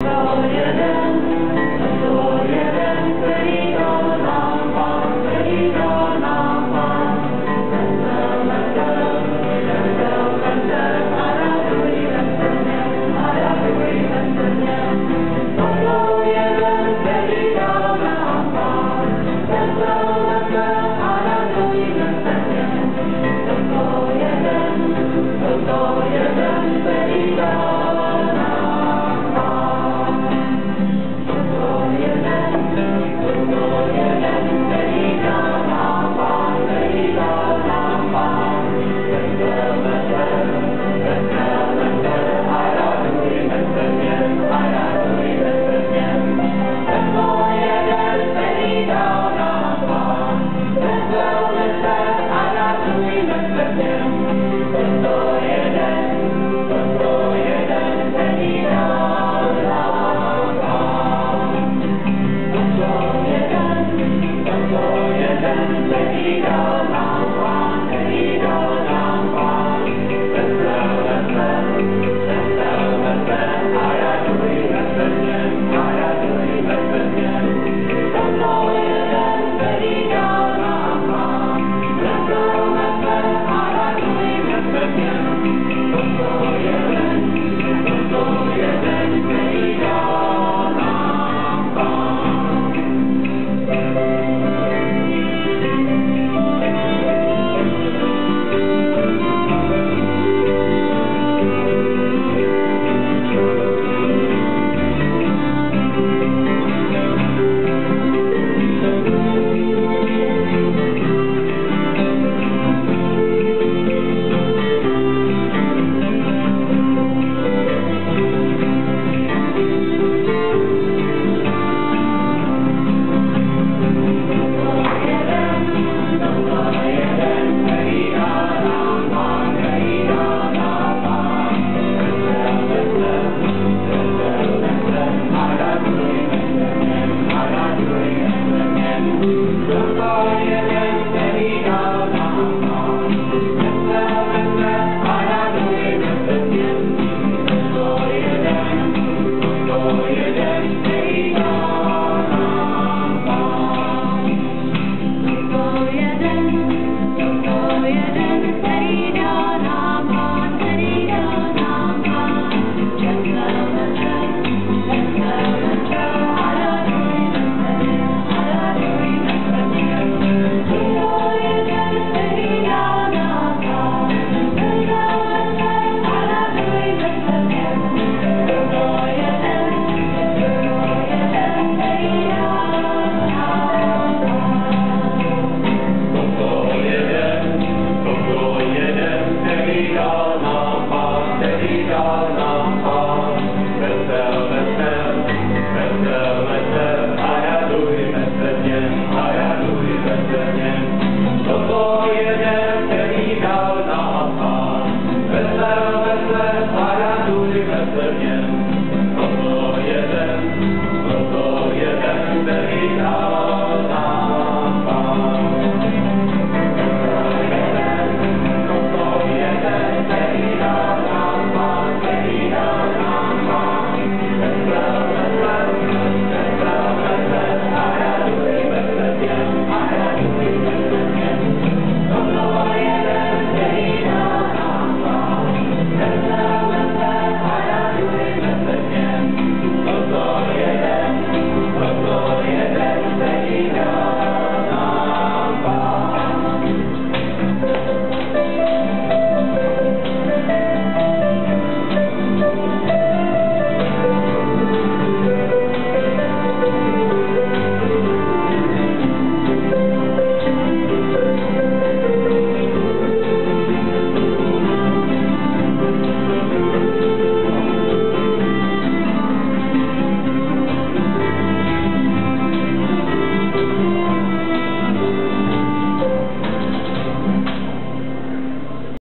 Oh, yeah.